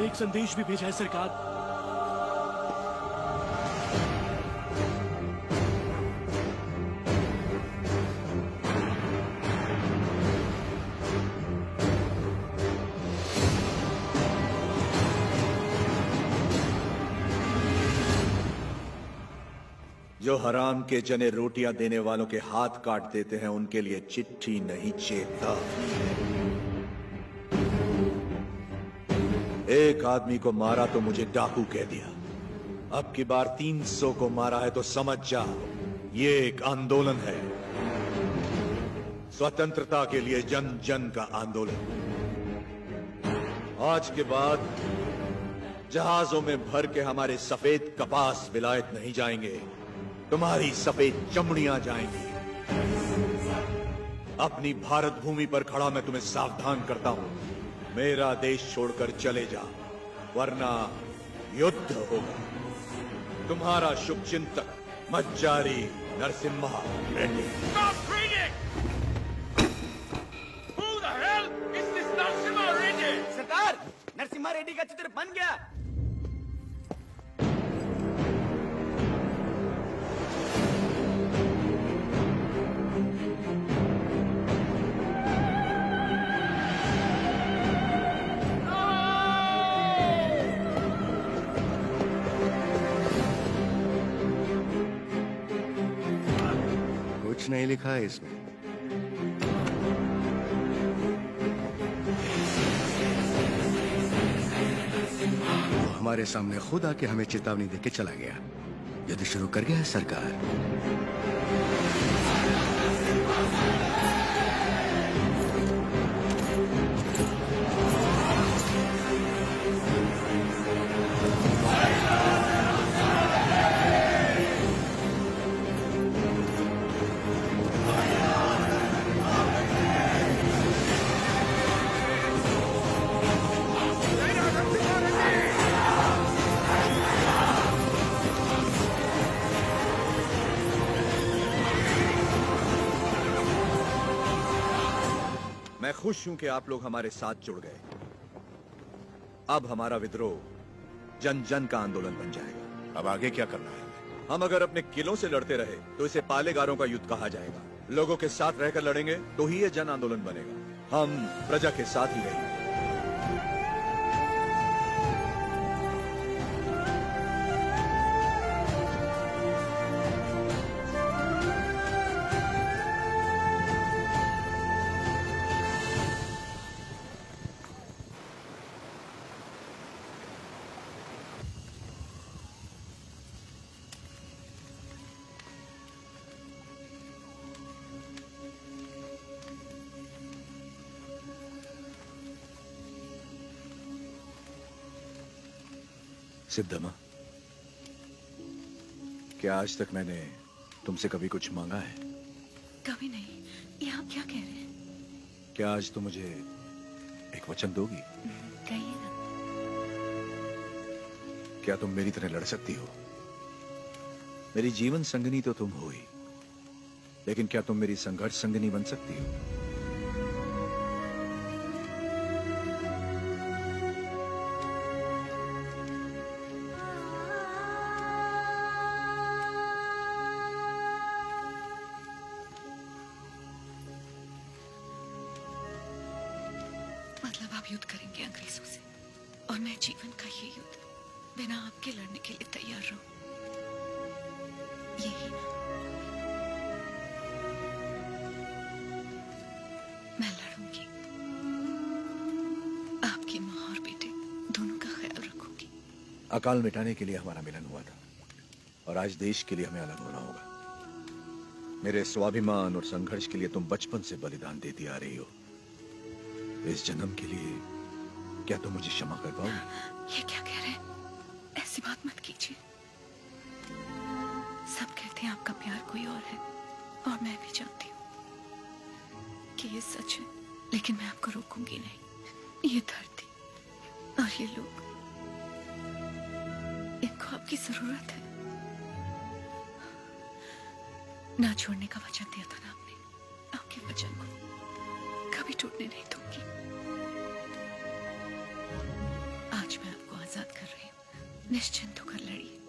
एक संदेश भी भेजा है, सरकार। जो हराम के जने रोटियाँ देने वालों के हाथ काट देते हैं, उनके लिए चिट्ठी नहीं चेता। एक आदमी को मारा तो मुझे डाकू कह दिया। अब की बार तीन सौ को मारा है तो समझ जा, ये एक आंदोलन है। स्वतंत्रता के लिए जन जन का आंदोलन। आज के बाद जहाजों में भर के हमारे सफ़ेद कपास विलायत नहीं जाएँगे, तुम्हारी सफ़ेद चमड़ियाँ जाएँगी। अपनी भारत भूमि पर खड़ा मैं तुम्हें सावधान करता हूँ। मेरा देश छोड़कर चले जा वरना युद्ध होगा। तुम्हारा शुभ चिंतक मज्जारी नरसिम्हा रेड्डी। नरसिम्हा रेड्डी का चित्र बन गया। नहीं लिखा है इसमें। वो हमारे सामने खुद आके हमें चेतावनी देके चला गया। यदि शुरू कर गया है सरकार मैं खुश हूँ कि आप लोग हमारे साथ जुड़ गए। अब हमारा विद्रोह जन जन का आंदोलन बन जाएगा। अब आगे क्या करना है? हम अगर अपने किलों से लड़ते रहे तो इसे पालेगारों का युद्ध कहा जाएगा। लोगों के साथ रहकर लड़ेंगे तो ही ये जन आंदोलन बनेगा। हम प्रजा के साथ ही रहेंगे। सिद्धमा क्या आज तक मैंने तुमसे कभी कुछ मांगा है? कभी नहीं। ये आप क्या कह रहे हैं? क्या आज तुम मुझे एक वचन दोगी? कहिए ना। क्या तुम मेरी तरह लड़ सकती हो? मेरी जीवन संगनी तो तुम हो ही लेकिन क्या तुम मेरी संघर्ष संगनी बन सकती हो? मतलब आप युद्ध करेंगे अंग्रेज़ों से। और मैं जीवन का ये युद्ध बिना आपके लड़ने के लिए तैयार रहूँ। यही। मैं लड़ूँगी। आपकी माँ और बेटे दोनों का ख्याल रखूँगी। अकाल मिटाने के लिए हमारा मिलन हुआ था। और आज देश के लिए हमें अलग होना होगा। मेरे स्वाभिमान और संघर्ष के लिए तुम बचपन से बलिदान देती आ रही हो। इस जन्म के लिए क्या तुम तो मुझे क्षमा कर पाओगे? ये क्या कह रहे हैं? ऐसी बात मत कीजिए। सब कहते हैं आपका प्यार कोई और है, और मैं भी जानती हूँ कि ये सच है, लेकिन मैं आपको रोकूँगी नहीं। ये धरती और ये लोग, इनको आपकी ज़रूरत है। ना छोड़ने का वचन दिया था ना आपने, आपके वचन को। कभी टूटने नहीं दूँगी। आज मैं आपको आज़ाद कर रही हूँ। निश्चिंत होकर लड़िए।